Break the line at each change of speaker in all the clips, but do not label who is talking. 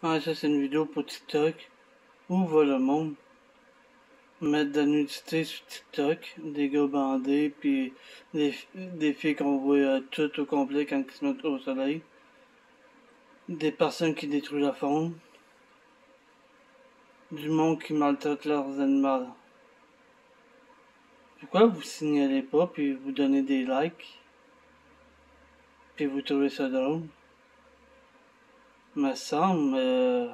Ouais, ça c'est une vidéo pour TikTok. Où va le monde? Mettre de la nudité sur TikTok, des gars bandés, puis des, des filles qu'on voit euh, tout au complet quand ils se mettent au soleil. Des personnes qui détruisent la faune. Du monde qui maltraite leurs animaux. Pourquoi vous signalez pas puis vous donnez des likes? Puis vous trouvez ça drôle? Me semble, euh,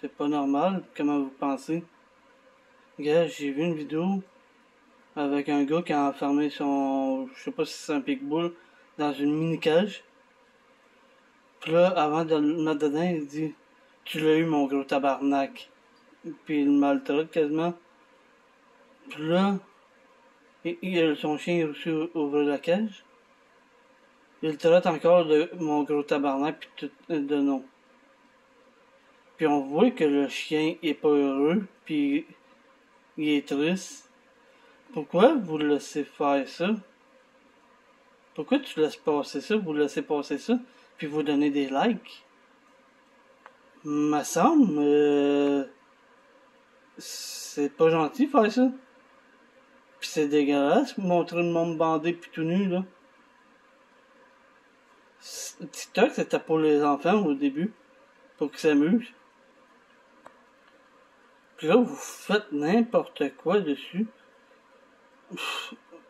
c'est pas normal. Comment vous pensez? Gars, j'ai vu une vidéo avec un gars qui a enfermé son, je sais pas si c'est un pitbull, dans une mini cage. Puis là, avant de le mettre il dit, tu l'as eu mon gros tabarnak. Puis il maltraite quasiment. Puis là, il, son chien est aussi ouvert la cage. Il traite encore de mon gros tabarnak puis tout de nom. Puis on voit que le chien est pas heureux, puis il est triste. Pourquoi vous laissez faire ça? Pourquoi tu laisses passer ça? Vous laissez passer ça, puis vous donnez des likes? Me semble, euh, c'est pas gentil faire ça. Puis c'est dégueulasse, montrer le monde bandé puis tout nu, là. TikTok, c'était pour les enfants au début, pour qu'ils s'amusent. Puis là, vous faites n'importe quoi dessus.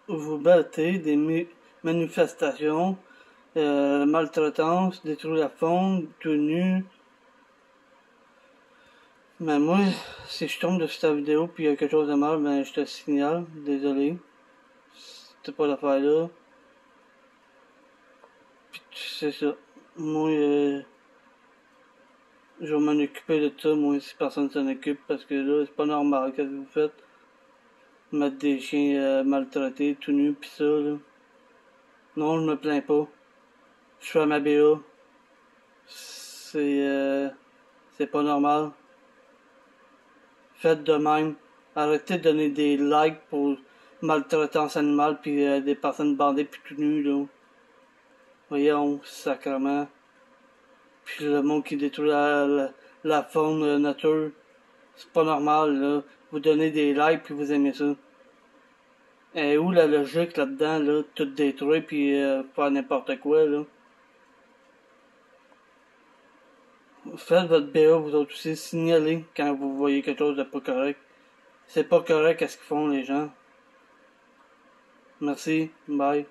Vous battez des manifestations, euh, maltraitance, détruire la faune, tout nu. Mais moi, si je tombe de cette vidéo puis il y a quelque chose de mal, ben je te signale, désolé. C'était pas l'affaire là c'est ça. Moi, euh, je vais m'en occuper de ça, moi, si personne s'en occupe, parce que là, c'est pas normal, qu'est-ce que vous faites? Mettre des chiens euh, maltraités, tout nus, pis ça, là. Non, je me plains pas. Je fais ma BA. C'est, euh, c'est pas normal. Faites de même. Arrêtez de donner des likes pour maltraitance animale puis des personnes bandées puis tout nues, là. Voyons, sacrement. Puis le monde qui détruit la, la, faune, la nature. C'est pas normal, là. Vous donnez des likes puis vous aimez ça. Et où la logique là-dedans, là? Tout détruire puis euh, faire n'importe quoi, là? Faites votre BA, vous autres aussi. Signalez quand vous voyez quelque chose de pas correct. C'est pas correct qu'est-ce qu'ils font, les gens. Merci. Bye.